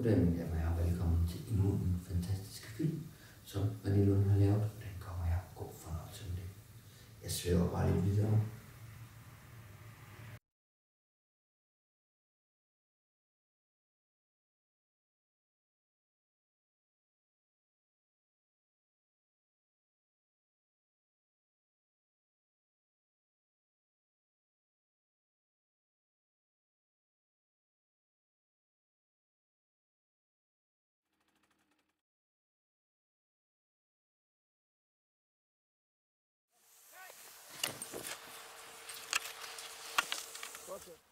Goddag mine damer og herrer, velkommen til endnu en fantastisk film, som René Lund har lavet, og den kommer jeg god fornøjelse med det. Jeg svæver bare lidt videre Gotcha.